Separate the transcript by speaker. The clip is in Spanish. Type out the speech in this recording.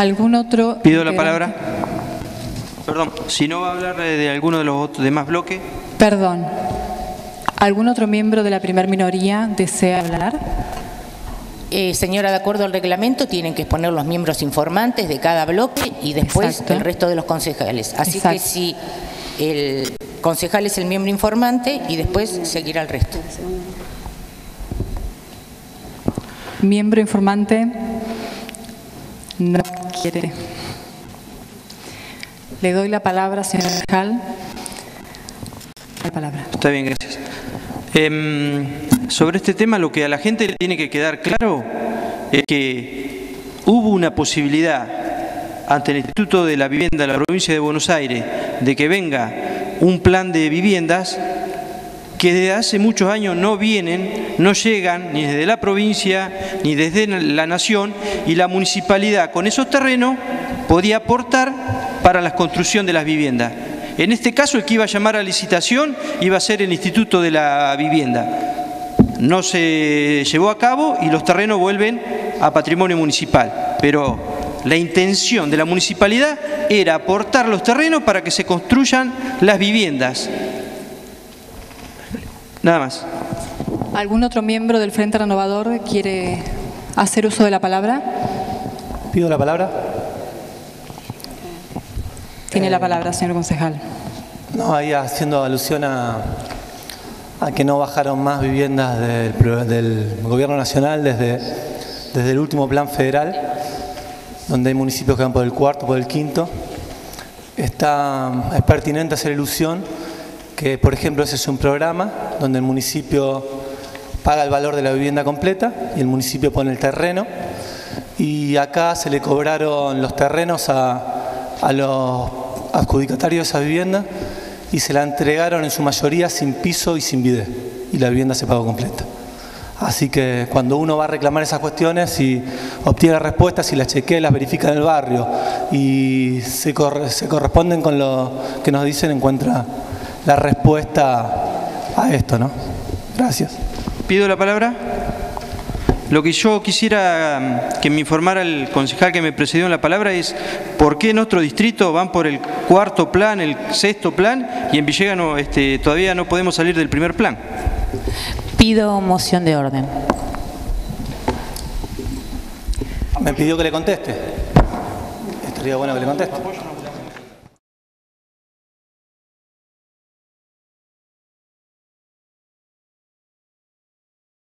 Speaker 1: ¿Algún otro?
Speaker 2: Pido la palabra. Perdón, si no va a hablar de, alguno de los otros demás bloques.
Speaker 1: Perdón. ¿Algún otro miembro de la primer minoría desea hablar?
Speaker 3: Eh, señora, de acuerdo al reglamento, tienen que exponer los miembros informantes de cada bloque y después
Speaker 1: Exacto.
Speaker 3: el resto de los concejales. Así que si el concejal es el miembro informante y después seguirá el resto.
Speaker 1: Miembro informante no quiere. Le doy la palabra, señor concejal. La palabra.
Speaker 2: Está bien, gracias. Em, sobre este tema, lo que a la gente le tiene que quedar claro es que hubo una posibilidad ante el Instituto de la Vivienda de la provincia de Buenos Aires de que venga un plan de viviendas que desde hace muchos años no vienen, no llegan ni desde la provincia ni desde la nación y la municipalidad con esos terrenos podía aportar para la construcción de las viviendas. En este caso el que iba a llamar a licitación iba a ser el Instituto de la Vivienda. No se llevó a cabo y los terrenos vuelven a patrimonio municipal. Pero la intención de la municipalidad era aportar los terrenos para que se construyan las viviendas. Nada más.
Speaker 1: ¿Algún otro miembro del Frente Renovador quiere hacer uso de la palabra?
Speaker 4: Pido la palabra.
Speaker 1: Tiene
Speaker 4: Eh,
Speaker 1: la palabra, señor concejal.
Speaker 4: No, ahí haciendo alusión a, a que no bajaron más viviendas del, pro- del gobierno nacional desde, desde el último plan federal, donde hay municipios que van por el cuarto, por el quinto. Está, es pertinente hacer ilusión que, por ejemplo, ese es un programa donde el municipio paga el valor de la vivienda completa y el municipio pone el terreno. Y acá se le cobraron los terrenos a, a los adjudicatarios de esa vivienda y se la entregaron en su mayoría sin piso y sin bidé. Y la vivienda se pagó completa. Así que cuando uno va a reclamar esas cuestiones y obtiene respuestas y las chequea, las verifica en el barrio y se, corre- se corresponden con lo que nos dicen, encuentra la respuesta a esto, ¿no? Gracias.
Speaker 2: Pido la palabra. Lo que yo quisiera mm, que me informara el concejal que me precedió en la palabra es por qué en otro distrito van por el cuarto plan, el sexto plan y en Villegas no, este, todavía no podemos salir del primer plan.
Speaker 3: Pido moción de orden.
Speaker 4: Me pidió que le conteste. Estaría bueno que le conteste.